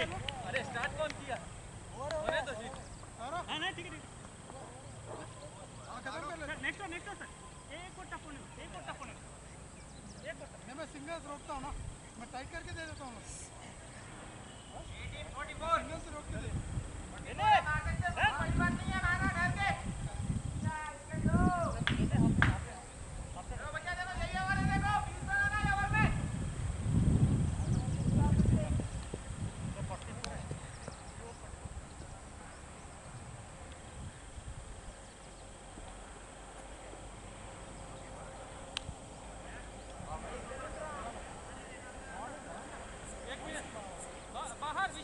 अरे स्टार्ट कौन किया? होने तो ठीक हाँ नहीं ठीक है नेक्स्ट नेक्स्ट सर एक और टप होने एक और टप होने एक और नहीं मैं सिंगल्स रोकता हूँ ना। मैं टाइट करके दे देता हूँ हूँ सिंगल्स रोक के दे। एक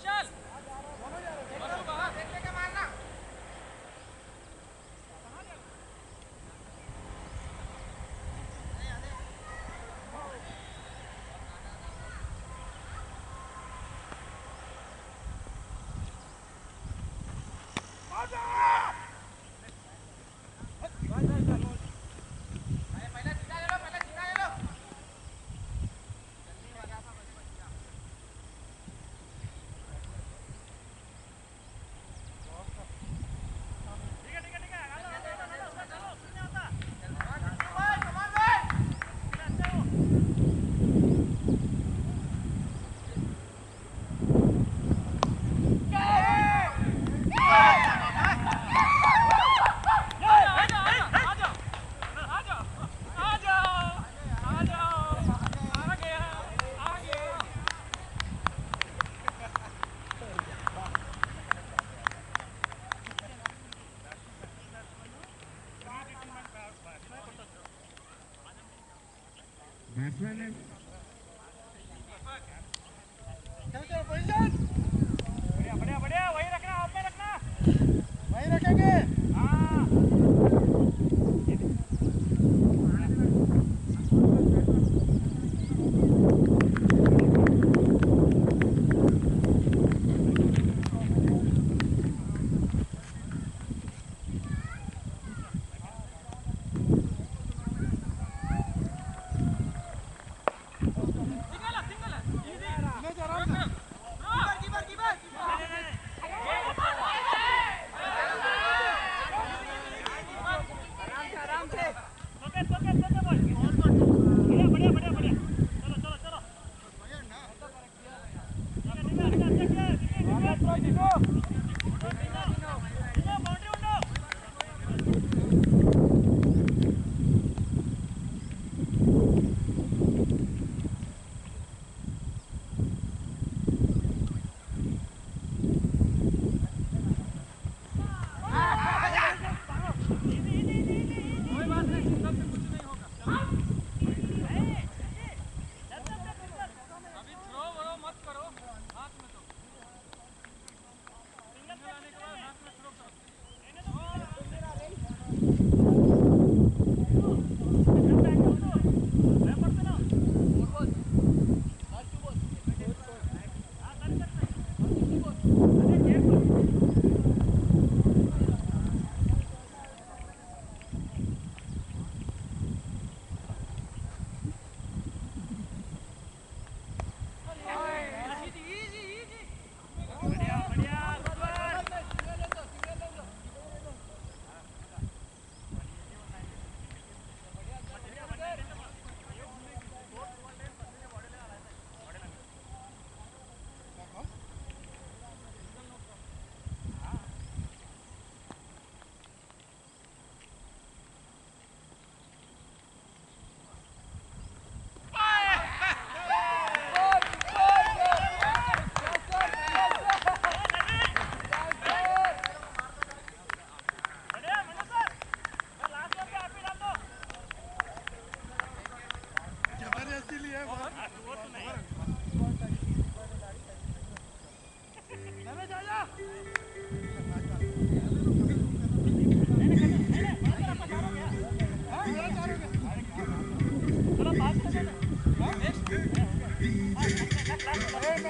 बा- बाहर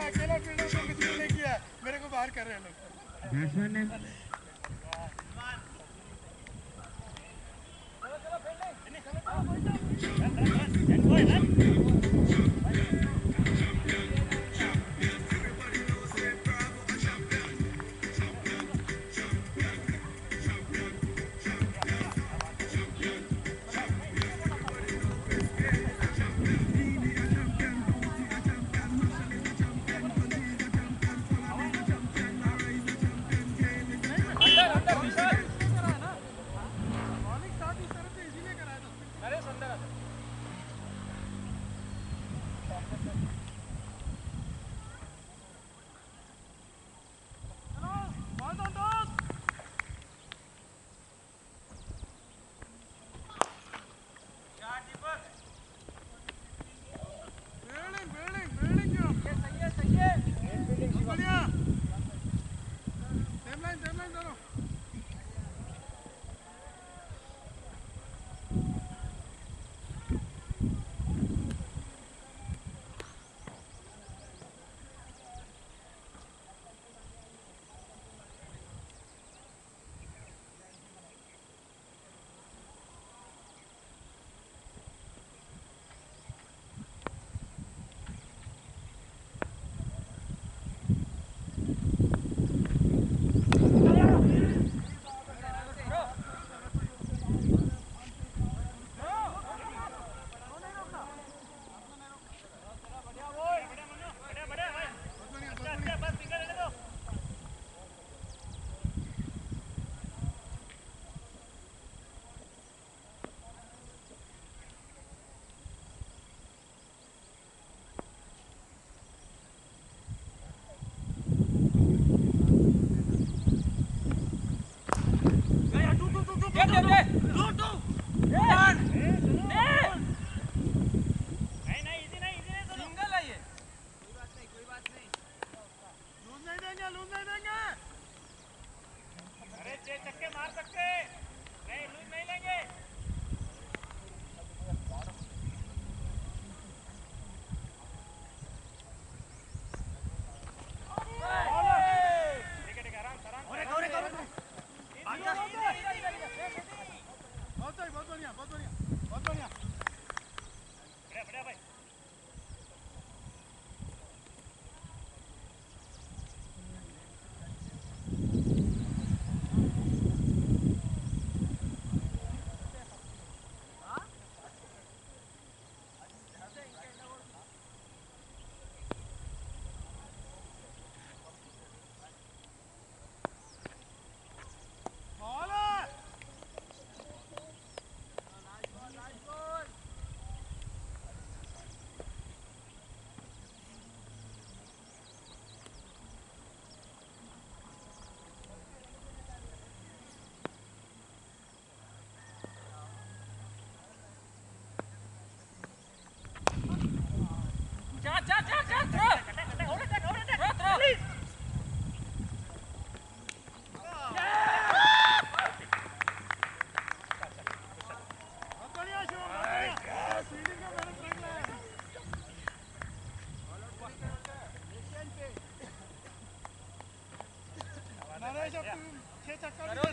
अकेला फील्डर को किसी ने किया? मेरे को बाहर कर रहे हैं लोग। बैट्समैन ने चलो चलो fielding Get a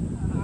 Thank you.